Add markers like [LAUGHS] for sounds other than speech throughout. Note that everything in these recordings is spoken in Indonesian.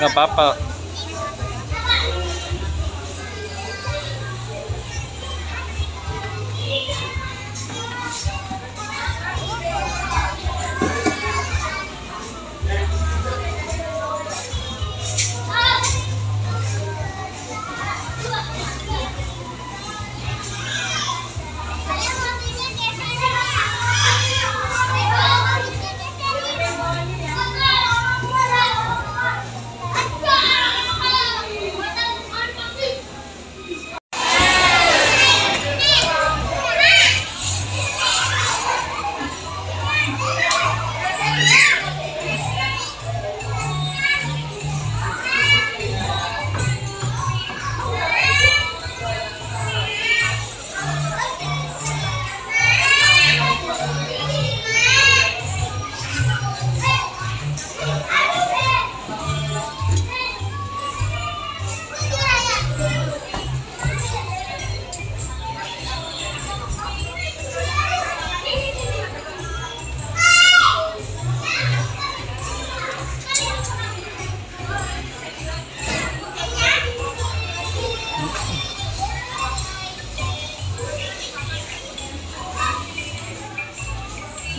nga papa.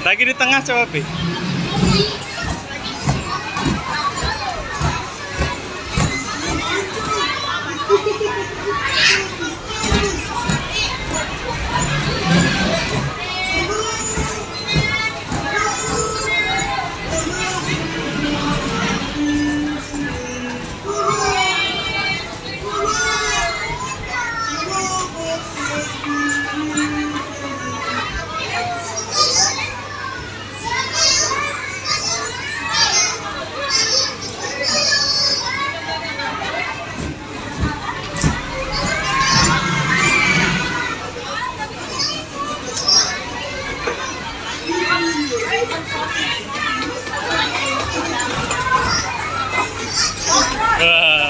lagi di tengah coba Bi [LAUGHS] Uh.